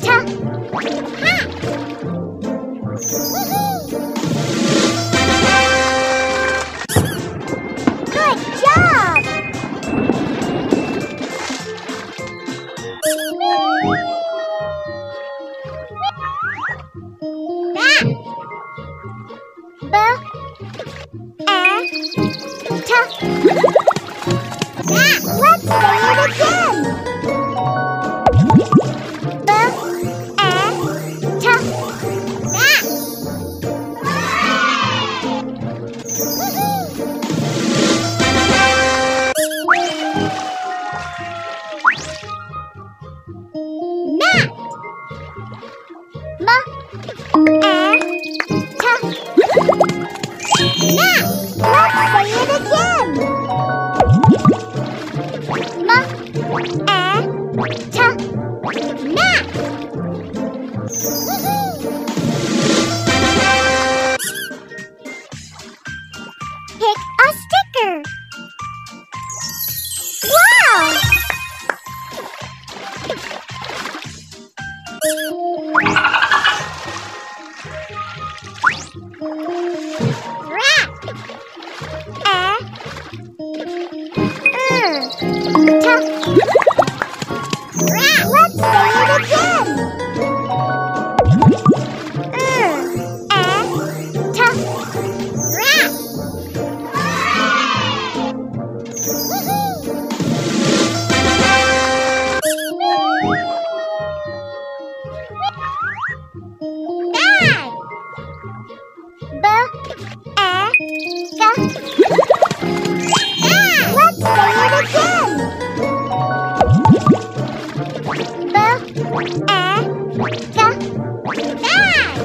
唱。哎，看，那。Wow!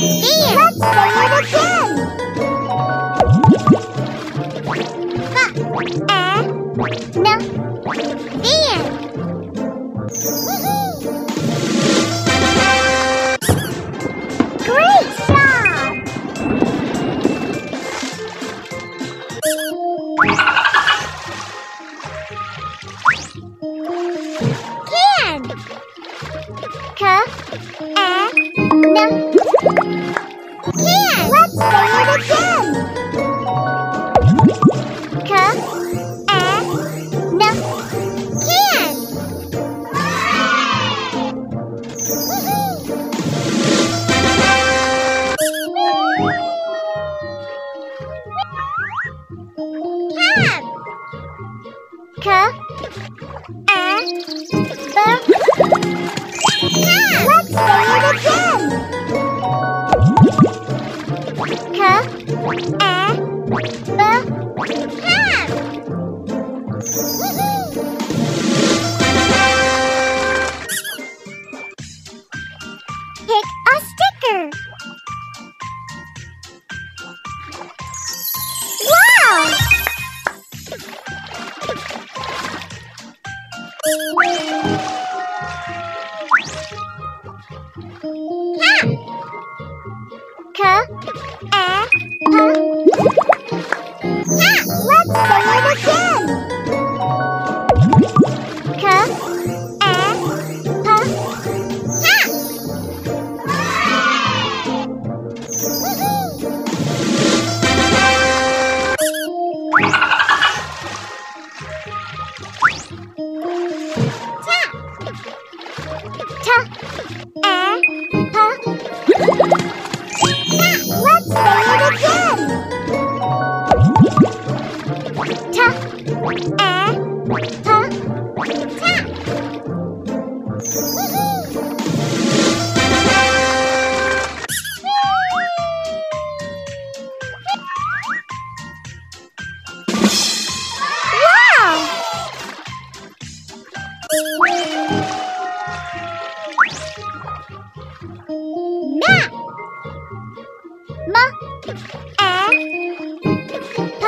Let's play it again! Great job! Can! Ka, no, K A P 吗？哎，他